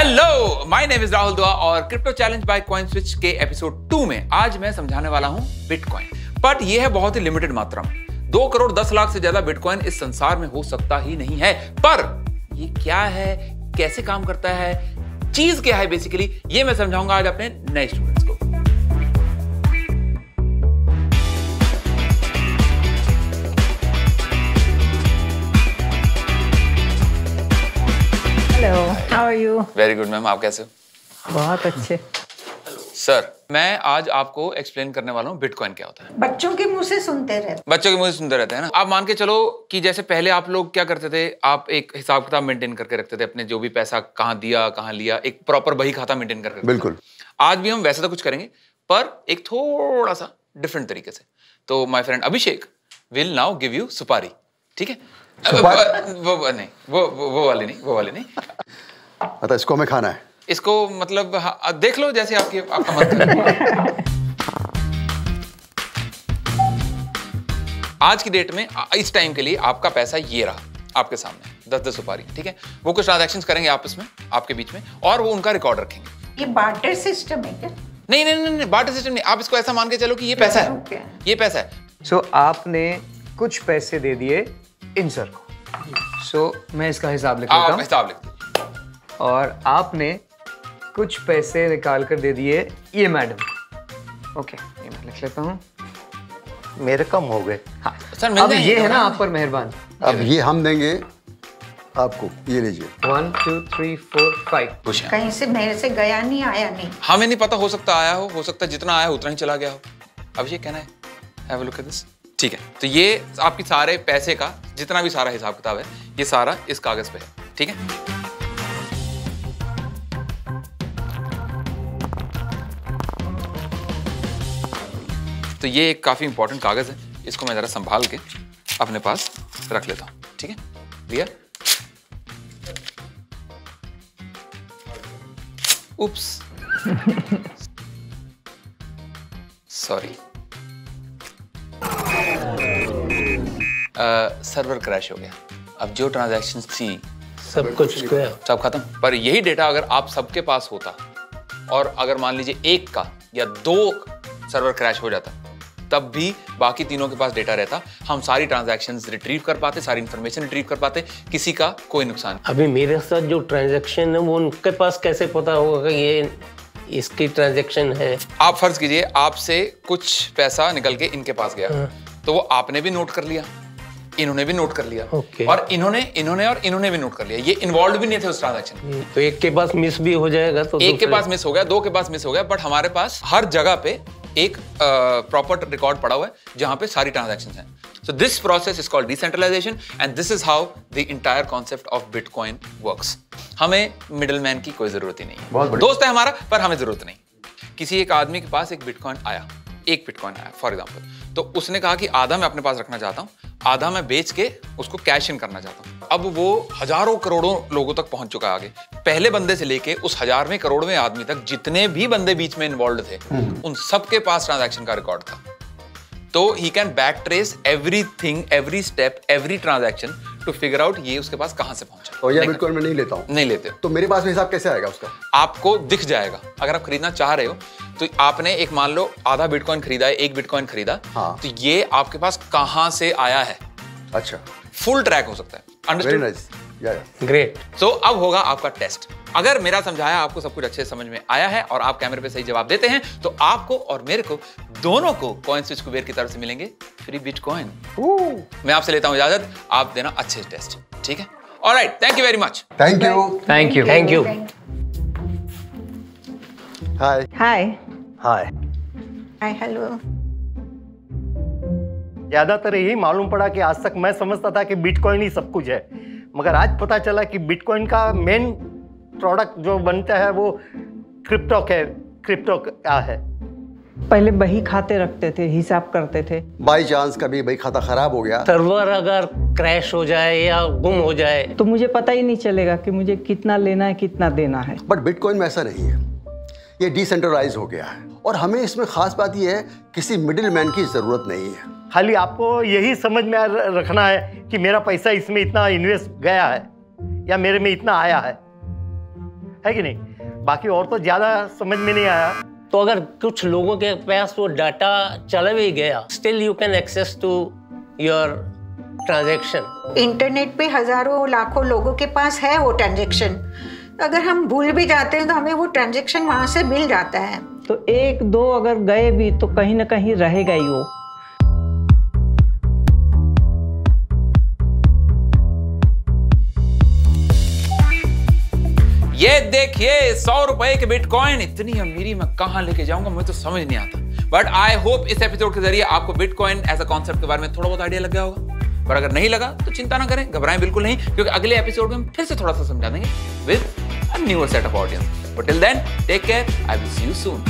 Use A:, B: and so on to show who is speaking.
A: Hello my name is Rahul Dua और crypto challenge by CoinSwitch के episode two में आज मैं समझाने वाला हूँ बिटकॉइन बट ये है बहुत ही लिमिटेड मात्रा में। दो करोड़ दस लाख से ज़्यादा बिटकॉइन इस संसार में हो सकता ही नहीं है। पर ये क्या है? कैसे काम करता है? चीज़ क्या है बेसिकली ये मैं समझाऊँगा आज अपने नए students
B: are you
A: very good ma'am आप कैसे हो?
B: बहुत अच्छे।
A: सर मैं आज आपको एक्सप्लेन करने वाला हूँ बिटकॉइन क्या होता है।
C: बच्चों के मुँह से सुनते रहते
A: बच्चों के मुँह से सुनते रहते हैं ना। आप मान के चलो कि जैसे पहले आप लोग क्या करते थे आप एक हिसाब किताब मेंटेन करके रखते थे अपने जो भी पैसा कहाँ दिया कहाँ लिया एक प्रॉपर बही खाता मेंटेन करके
D: बिल्कुल।
A: आज भी हम वैसा तो कुछ करेंगे पर एक थोड़ा सा डिफरेंट तरीके से। तो my friend Abhishek will now give you supari ठीक है? वो, वो नहीं वो, वो वो वाली नहीं वो वाली नहीं।
D: मतलब इसको हमें खाना है।
A: इसको मतलब हाँ, देख लो जैसे आपकी आपका मन करे आज की डेट में इस टाइम के लिए आपका पैसा ये रहा आपके सामने दस दस सुपारी ठीक है? वो कुछ ट्रांजेक्शन करेंगे आपस में आपके बीच में और वो उनका रिकॉर्ड रखेंगे।
C: ये बार्टर सिस्टम है क्या?
A: नहीं नहीं नहीं, नहीं बार्टर सिस्टम नहीं आप इसको ऐसा मान के चलो कि ये पैसा है। ये पैसा है।
E: सो so, आपने कुछ पैसे दे दिए इन सर को। सो so, मैं इसका हिसाब लिख लेता
A: आप
E: हूँ।
A: हिसाब लिख दीजिए
E: और आपने कुछ पैसे निकाल कर दे दिए ये मैडम। ओके ये मैं लिख लेता हूँ।
F: मेरे कम हो गए।
E: हाँ।
A: सर,
E: अब ये है ना आप पर मेहरबान।
D: अब ये हम देंगे आपको ये लीजिए।
E: One two three four five
C: कहीं से मेरे से गया नहीं आया नहीं।
A: हमें नहीं पता हो सकता आया हो हो सकता जितना आया उतना ही चला गया हो। अब ये कहना है। हैव लुक एट दिस ठीक है तो ये आपकी सारे पैसे का जितना भी सारा हिसाब किताब है ये सारा इस कागज़ पे है। ठीक है? तो ये एक काफ़ी इंपॉर्टेंट कागज़ है। इसको मैं जरा संभाल के अपने पास रख लेता हूँ ठीक है? लिया उप्स सॉरी सर्वर क्रैश हो गया। अब जो ट्रांजैक्शंस थी
F: सब कुछ गया
A: सब खत्म। पर यही डेटा अगर आप सबके पास होता और अगर मान लीजिए एक का या दो सर्वर क्रैश हो जाता तब भी बाकी तीनों के पास डेटा रहता। हम सारी ट्रांजैक्शंस रिट्रीव कर पाते सारी इंफॉर्मेशन रिट्रीव कर पाते किसी का कोई नुकसान
F: अभी मेरे साथ जो ट्रांजैक्शन है वो उनके पास कैसे पता होगा कि ये इसकी ट्रांजैक्शन है?
A: आप फ़र्ज़ कीजिए आपसे कुछ पैसा निकल के इनके पास गया। तो वो आपने भी नोट कर लिया इन्होंने भी नोट कर लिया।
F: Okay.
A: और इन्होंने इन्होंने और इन्होंने भी नोट कर लिया। ये इन्वॉल्व भी नहीं थे उस ट्रांजेक्शन में।
F: तो एक के पास मिस भी हो जाएगा तो
A: एक के पास मिस हो गया दो के पास मिस हो गया बट हमारे पास हर जगह पे एक प्रॉपर रिकॉर्ड पड़ा हुआ है जहाँ पे सारी ट्रांजेक्शन हैं। So this process is called decentralisation and this is how the entire concept of bitcoin works हमें मिडलमैन की कोई ज़रूरत ही नहीं
D: बहुत
A: है दोस्त है हमारा पर हमें ज़रूरत नहीं। किसी एक आदमी के पास एक बिटकॉइन आया एक बिटकॉइन आया फॉर एग्ज़ाम्पल तो उसने कहा कि आधा मैं अपने पास रखना चाहता हूँ आधा मैं बेच के उसको कैश इन करना चाहता हूँ। अब वो हज़ारों करोड़ों लोगों तक पहुँच चुका है आगे। पहले बंदे से लेके उस हजारवें करोड़वें आदमी तक जितने भी बंदे बीच में इन्वॉल्व थे उन सबके पास ट्रांजैक्शन का रिकॉर्ड था। तो he can back trace everything every step every transaction to figure out ये उसके पास कहाँ से पहुँचा।
D: तो ये बिटकॉइन में नहीं लेता हूँ।
A: नहीं लेते।
D: तो मेरे पास में हिसाब कैसे आएगा उसका?
A: आपको दिख जाएगा। अगर आप खरीदना चाह रहे हो तो आपने एक मान लो आधा बिटकॉइन खरीदा है एक बिटकॉइन खरीदा
D: हाँ।
A: तो ये आपके पास कहाँ से आया है?
D: अच्छा।
A: फुल ट्रैक हो सकता है। अंडरस्टूड
D: या
F: ग्रेट
A: तो अब होगा आपका टेस्ट अगर मेरा समझाया आपको सब कुछ अच्छे समझ में आया है और आप कैमरे पे सही जवाब देते हैं तो आपको और मेरे को दोनों को कॉइन स्विच कुबेर की तरफ़ से मिलेंगे. फ्री बिटकॉइन मैं आपसे लेता हूँ इजाज़त. आप देना अच्छे टेस्ट ठीक है? Alright thank you very much
D: thank you
E: thank you
F: thank you
D: hi
B: hi
F: hi
C: hi hello
F: ज़्यादातर यही मालूम पड़ा कि आज तक मैं समझता था कि बिटकॉइन ही सब कुछ है। मगर आज पता चला कि बिटकॉइन का मेन प्रोडक्ट जो बनता है वो क्रिप्टो है क्रिप्टो क्या है।
B: पहले बही खाते रखते थे हिसाब करते थे।
D: बाई चांस कभी भाई खाता खराब हो गया।
F: सर्वर अगर क्रैश हो जाए या गुम हो जाए।
B: तो मुझे पता ही नहीं चलेगा कि मुझे कितना लेना है कितना देना है।
D: बट बिटकॉइन में ऐसा नहीं है। ये डिसेंट्रलाइज हो गया है। और हमें इसमें खास बात यह है किसी मिडिल मैन की ज़रूरत नहीं है।
F: खाली आपको यही समझ में रखना है कि मेरा पैसा इसमें इतना इन्वेस्ट गया है या मेरे में इतना आया है। है कि नहीं? बाकी और तो ज़्यादा समझ में नहीं आया।
G: तो अगर कुछ लोगों के पास वो डाटा चला भी गया still you can access to your transaction
C: internet पे हज़ारों लाखों लोगों के पास है वो ट्रांजेक्शन अगर हम भूल भी जाते हैं तो हमें वो ट्रांजेक्शन वहाँ से मिल जाता है।
B: तो एक दो अगर गए भी तो कहीं ना कहीं रहेगा ही वो।
A: ये देखिए सौ रुपए के बिटकॉइन इतनी अमीरी मैं कहाँ लेके जाऊँगा मुझे तो समझ नहीं आता। बट आई होप इस एपिसोड के ज़रिए आपको बिटकॉइन एज अ कॉन्सेप्ट के बारे में थोड़ा बहुत आइडिया लग गया होगा। पर अगर नहीं लगा तो चिंता ना करें, घबराएँ बिल्कुल नहीं, क्योंकि अगले एपिसोड में हम फिर से थोड़ा सा समझा देंगे with newer set of audience but till then take care I will see you soon